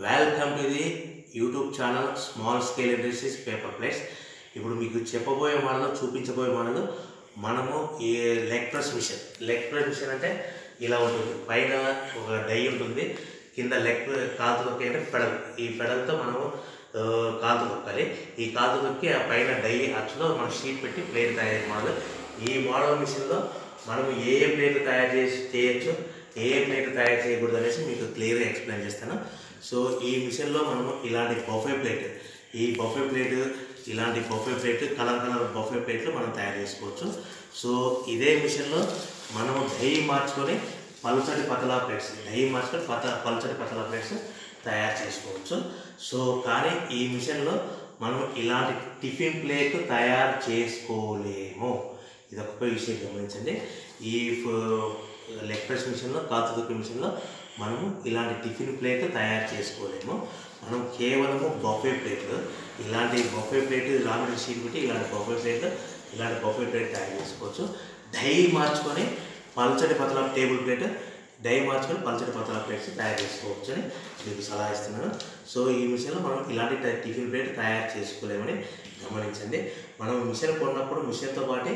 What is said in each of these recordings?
Welcome to the YouTube channel small scale industries paper place ఇప్పుడు మీకు చెప్పబోయే model చూపించబోయే మోడల్ మనము ఈ leg press machine leg press machine అంటే ఇలా ఉంటుంది. పైన ఒక డై ఉంటుంది. కింద లెగ్ కాలు తొక్కి అంటే పెడల్. ఈ పెడల్తో మనము కాతు కాలు తొక్కాలి. ఈ కాలు తొక్కి ఆ పైన డై అచ్చులో మనం షీట్ పెట్టి ప్లేట్ తయారు మోడల్ ఈ మోడల్ మిషన్లో మనము ఏ ఏ ప్లేట్లు తయారు చేసి చేయొచ్చు ఏ ఏ ప్లేట్లు తయారు చేయకూడదు అనేసి మీకు క్లియర్గా ఎక్స్ప్లెయిన్ చేస్తాను. సో ఈ మిషన్లో మనము ఇలాంటి బఫే ప్లేట్ ఈ బఫే ప్లేట్ ఇలాంటి buffet plate colour colour buffet ప్లేట్లు మనం తయారు చేసుకోవచ్చు. సో ఇదే మిషన్లో మనము దయ్యి మార్చుకొని పలుచటి పతలా ప్లేట్స్ డై మార్చుకొని పత పలుచటి పతలా ప్లేట్స్ తయారు చేసుకోవచ్చు. సో కానీ ఈ మిషన్లో మనం ఇలాంటి టిఫిన్ ప్లేట్ తయారు చేసుకోలేము. ఇది ఒక విషయం గమనించండి. ఈ లెగ్ ప్రెస్ మిషన్లో కాతు తొక్కి మిషన్లో మనము ఇలాంటి టిఫిన్ ప్లేట్ తయారు చేసుకోలేము. మనం కేవలము బఫే ప్లేట్లు ఇలాంటి బఫే ప్లేట్ రామిడి షీట్ పెట్టి ఇలాంటి బఫే ప్లేట్ ఇలాంటి బఫే ప్లేట్ తయారు చేసుకోవచ్చు. డై మార్చుకొని పల్చటి పతల టేబుల్ ప్లేట్ డై మార్చుకొని పల్చటి పతల ప్లేట్స్ తయారు చేసుకోవచ్చు అని మీకు సలహా ఇస్తున్నాను. సో ఈ మిషన్లో మనం ఇలాంటి టిఫిన్ ప్లేట్ తయారు చేసుకోలేమని గమనించండి. మనం మిషన్ కొన్నప్పుడు మిషన్తో పాటు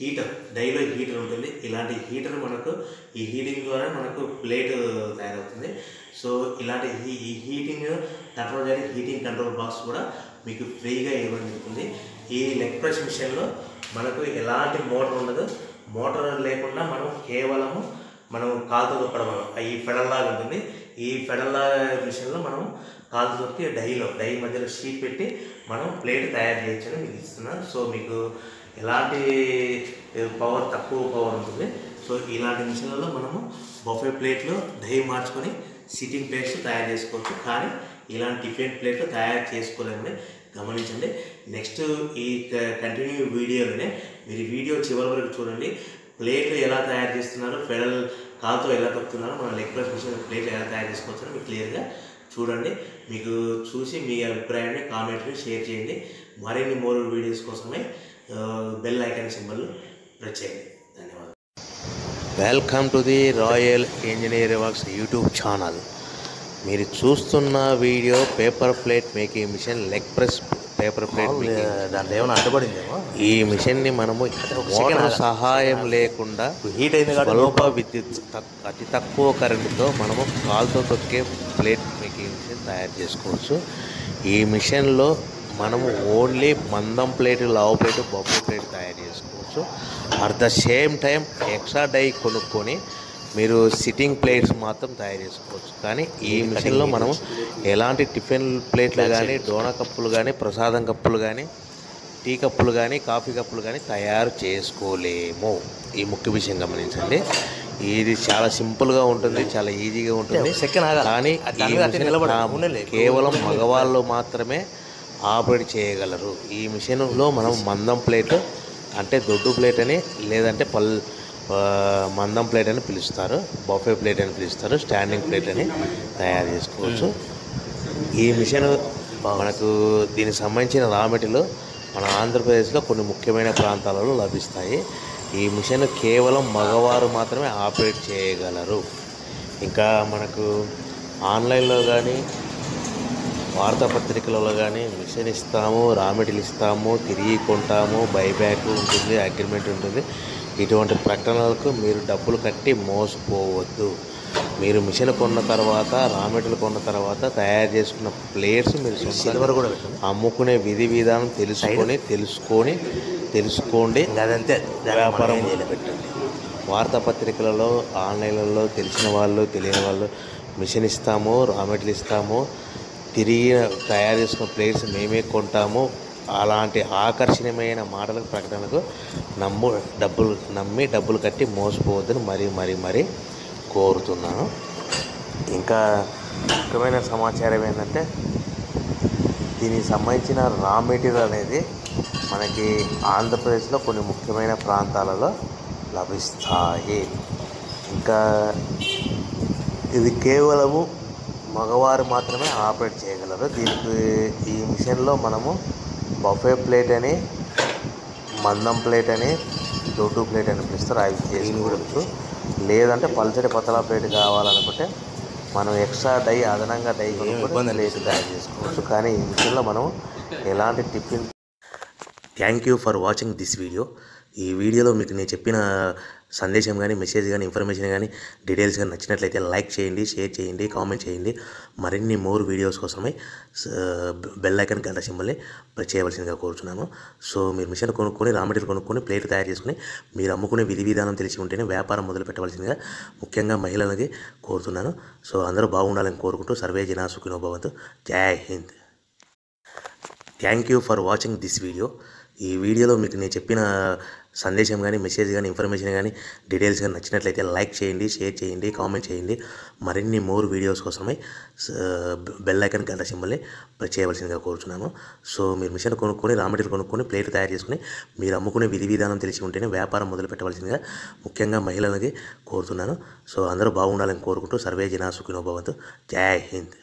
హీటర్ డైలో హీటర్ ఉంటుంది. ఇలాంటి హీటర్ మనకు ఈ హీటింగ్ ద్వారా మనకు ప్లేట్ తయారవుతుంది. సో ఇలాంటి హీ- ఈ హీటింగ్ కంట్రోల్ చేయడానికి హీటింగ్ కంట్రోల్ బాక్స్ కూడా మీకు ఫ్రీగా ఇవ్వడం జరుగుతుంది. ఈ లెగ్ ప్రెస్ మిషన్లో మనకు ఎలాంటి మోటార్ ఉండదు. మోటార్ లేకుండా మనం కేవలము మనం కాలుతో తొక్కడం ఈ ఫెడల్లాగా ఉంటుంది. ఈ ఫెడల్లా మిషన్లో మనం కాలు తొక్కి డైలో డై మధ్యలో షీట్ పెట్టి మనం ప్లేట్ తయారు చేయొచ్చని మీకు ఇస్తున్నాను సో మీకు ఎలాంటి పవర్ తక్కువ పవర్ ఉంటుంది. సో ఇలాంటి మిషన్లలో మనము బఫే ప్లేట్లు డై మార్చుకొని సిట్టింగ్ ప్లేట్స్ తయారు చేసుకోవచ్చు. కానీ ఇలాంటి టిఫిన్ ప్లేట్లు తయారు చేసుకోలేమని గమనించండి. నెక్స్ట్ ఈ కంటిన్యూ వీడియోలోనే మీరు వీడియో చివరి వరకు చూడండి. ప్లేట్లు ఎలా తయారు చేస్తున్నారు ఫెడల్ కాల్తో ఎలా తొక్కుతున్నారో మన లెగ్ ప్రెస్ మిషన్ ప్లేట్లు ఎలా తయారు చేసుకోవచ్చో మీకు క్లియర్గా చూడండి. మీకు చూసి మీ అభిప్రాయాన్ని కామెంట్ని షేర్ చేయండి. మరిన్ని మోర్ వీడియోస్ కోసమే బెల్ ఐకాన్ సింబల్ ప్రెస్ చేయండి. ధన్యవాదాలు. Welcome to the Royal Engineer Works YouTube channel. మీరు చూస్తున్న video paper plate making machine leg press paper plate దాంట్లో ఏమైనా అడ్డుపడిందేమో ఈ మిషన్ని మనము మోటార్. సహాయం లేకుండా హీట్ అయింది స్వల్ప విద్యుత్ అతి తక్కువ కరెంటుతో మనము కాలుతో తొక్కే ప్లేట్ మేకింగ్ మిషన్ తయారు చేసుకోవచ్చు. ఈ మిషన్లో మనము ఓన్లీ మందం ప్లేట్ లావు ప్లేట్ బొబ్బు ప్లేట్ తయారు చేసుకోవచ్చు. At the same time extra die కొనుక్కొని మీరు సిట్టింగ్ ప్లేట్స్ మాత్రం తయారు చేసుకోవచ్చు. కానీ ఈ మిషన్లో మనము ఎలాంటి టిఫిన్ ప్లేట్లు కానీ డోనా కప్పులు కానీ ప్రసాదం కప్పులు కానీ టీ కప్పులు కానీ కాఫీ కప్పులు కానీ తయారు చేసుకోలేము. ఈ ముఖ్య విషయం గమనించండి. ఇది చాలా సింపుల్గా ఉంటుంది చాలా ఈజీగా ఉంటుంది. కానీ. కేవలం మగవాళ్ళు మాత్రమే ఆపరేట్ చేయగలరు. ఈ మిషన్లో మనం మందం ప్లేట్ అంటే దొడ్డు ప్లేట్ అని లేదంటే పల్ మందం ప్లేట్ అని పిలుస్తారు. బఫే ప్లేట్ అని పిలుస్తారు. స్టాండింగ్ ప్లేట్ అని తయారు చేసుకోవచ్చు. ఈ మిషన్ మనకు దీనికి సంబంధించిన రా మెటీరియల్ మన ఆంధ్రప్రదేశ్లో కొన్ని ముఖ్యమైన ప్రాంతాలలో లభిస్తాయి. ఈ మిషన్ కేవలం మగవారు మాత్రమే ఆపరేట్ చేయగలరు. ఇంకా మనకు ఆన్లైన్లో కానీ వార్తాపత్రికలలో కానీ మిషన్ ఇస్తాము రా మెటీరియల్ ఇస్తాము తిరిగి కొంటాము బైబ్యాక్ ఉంటుంది అగ్రిమెంట్ ఉంటుంది. ఇటువంటి ప్రకటనలకు మీరు డబ్బులు కట్టి మోసపోవద్దు. మీరు మిషన్ కొన్న తర్వాత రా మెటీరియల్ కొన్న తర్వాత తయారు చేసుకున్న ప్లేట్స్ మీరు సిల్వర్ కూడా అమ్ముకునే విధి విధానం తెలుసుకొని తెలుసుకొని తెలుసుకోండి. అదంతే. వ్యాపారం. పెట్టండి. వార్తాపత్రికలలో ఆన్లైన్లలో తెలిసిన వాళ్ళు తెలియని వాళ్ళు మిషన్ ఇస్తాము రా మెటీరియల్ ఇస్తాము తిరిగి తయారు చేసుకున్న ప్లేట్స్ మేమే కొంటాము. అలాంటి ఆకర్షణీయమైన మాటలకు ప్రకటనకు నమ్ము డబ్బులు నమ్మి డబ్బులు కట్టి మోసపోవద్దని మరీ మరీ మరీ కోరుతున్నాను. ఇంకా ముఖ్యమైన సమాచారం ఏంటంటే దీనికి సంబంధించిన రా మెటీరియల్ అనేది మనకి ఆంధ్రప్రదేశ్లో కొన్ని ముఖ్యమైన ప్రాంతాలలో లభిస్తాయి. ఇంకా ఇది కేవలము మగవారు మాత్రమే ఆపరేట్ చేయగలరు. దీనికి ఈ మిషన్లో మనము బఫే ప్లేట్ అని మందం ప్లేట్ అని దొడ్డు ప్లేట్ అని పిలుస్తారు. అవి చేసుకోవచ్చు లేదంటే పల్చడి పతలా ప్లేట్ కావాలనుకుంటే మనం ఎక్స్ట్రా డై అదనంగా డై కొనుక్కొని ప్లేట్ తయారు చేసుకోవచ్చు. కానీ ఈ మిషన్లో మనం ఎలాంటి tiffin thank you for watching this video ఈ వీడియోలో మీకు నేను చెప్పిన సందేశం కానీ మెసేజ్ కానీ ఇన్ఫర్మేషన్ కానీ డీటెయిల్స్ కానీ నచ్చినట్లయితే లైక్ చేయండి షేర్ చేయండి కామెంట్ చేయండి. మరిన్ని మోర్ వీడియోస్ కోసమై బెల్ ఐకన్ గంట సింబల్ని చేయవలసిందిగా కోరుచున్నాను. సో మీరు మిషన్ కొనుక్కొని రా మెటీరియల్ కొనుక్కొని ప్లేట్ తయారు చేసుకుని మీరు అమ్ముకునే విధి విధానం తెలిసి ఉంటేనే వ్యాపారం మొదలు పెట్టవలసిందిగా ముఖ్యంగా మహిళలకి కోరుతున్నాను. సో అందరూ బాగుండాలని కోరుకుంటూ సర్వే జనా సుఖినోభవంతు జై Hind. Thank you for watching this video ఈ వీడియోలో మీకు నేను చెప్పిన సందేశం కానీ మెసేజ్ కానీ ఇన్ఫర్మేషన్ కానీ డీటెయిల్స్ కానీ నచ్చినట్లయితే లైక్ చేయండి షేర్ చేయండి కామెంట్ చేయండి. మరిన్ని మోర్ వీడియోస్ కోసమై బెల్ ఐకన్ గంట సింబల్ని చేయవలసిందిగా కోరుతున్నాను సో మీరు మిషన్ కొనుక్కొని రా మెటీరియల్ కొనుక్కొని ప్లేట్ తయారు చేసుకుని మీరు అమ్ముకునే విధి విధానం తెలిసి ఉంటేనే వ్యాపారం మొదలు పెట్టవలసిందిగా ముఖ్యంగా మహిళలకి కోరుతున్నాను. సో అందరూ బాగుండాలని కోరుకుంటూ సర్వే జనా సుఖినోభవంతు జై హింద్.